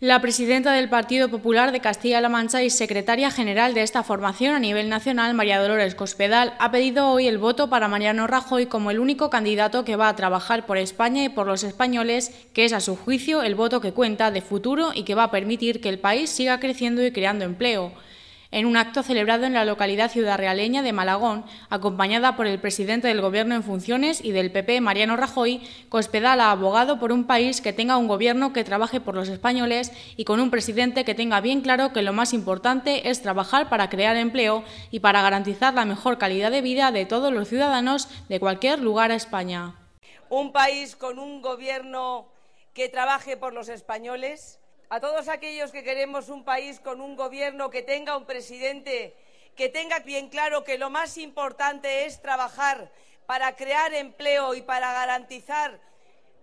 La presidenta del Partido Popular de Castilla-La Mancha y secretaria general de esta formación a nivel nacional, María Dolores Cospedal, ha pedido hoy el voto para Mariano Rajoy como el único candidato que va a trabajar por España y por los españoles, que es a su juicio el voto que cuenta de futuro y que va a permitir que el país siga creciendo y creando empleo en un acto celebrado en la localidad ciudadrealeña de Malagón, acompañada por el presidente del Gobierno en funciones y del PP, Mariano Rajoy, Cospedal ha abogado por un país que tenga un gobierno que trabaje por los españoles y con un presidente que tenga bien claro que lo más importante es trabajar para crear empleo y para garantizar la mejor calidad de vida de todos los ciudadanos de cualquier lugar a España. Un país con un gobierno que trabaje por los españoles a todos aquellos que queremos un país con un gobierno que tenga un presidente que tenga bien claro que lo más importante es trabajar para crear empleo y para garantizar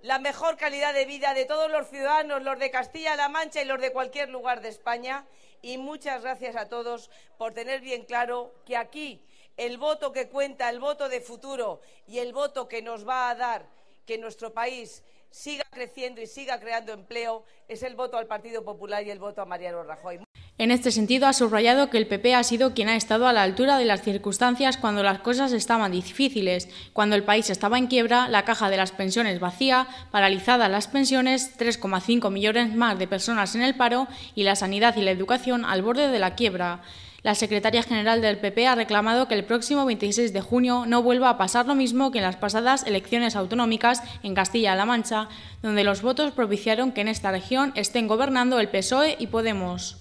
la mejor calidad de vida de todos los ciudadanos, los de Castilla-La Mancha y los de cualquier lugar de España. Y muchas gracias a todos por tener bien claro que aquí el voto que cuenta, el voto de futuro y el voto que nos va a dar que nuestro país siga creciendo y siga creando empleo es el voto al Partido Popular y el voto a Mariano Rajoy. En este sentido, ha subrayado que el PP ha sido quien ha estado a la altura de las circunstancias cuando las cosas estaban difíciles, cuando el país estaba en quiebra, la caja de las pensiones vacía, paralizadas las pensiones, 3,5 millones más de personas en el paro y la sanidad y la educación al borde de la quiebra. La secretaria general del PP ha reclamado que el próximo 26 de junio no vuelva a pasar lo mismo que en las pasadas elecciones autonómicas en Castilla-La Mancha, donde los votos propiciaron que en esta región estén gobernando el PSOE y Podemos.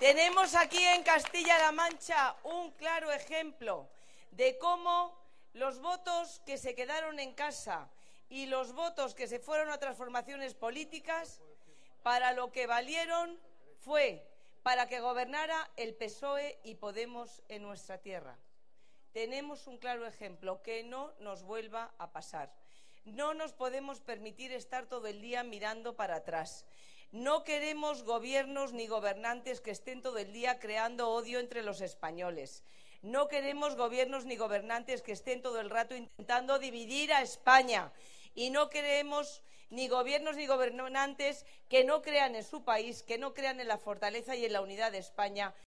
Tenemos aquí en Castilla-La Mancha un claro ejemplo de cómo los votos que se quedaron en casa y los votos que se fueron a transformaciones políticas, para lo que valieron fue para que gobernara el PSOE y Podemos en nuestra tierra. Tenemos un claro ejemplo, que no nos vuelva a pasar. No nos podemos permitir estar todo el día mirando para atrás. No queremos gobiernos ni gobernantes que estén todo el día creando odio entre los españoles. No queremos gobiernos ni gobernantes que estén todo el rato intentando dividir a España. Y no queremos ni gobiernos ni gobernantes que no crean en su país, que no crean en la fortaleza y en la unidad de España.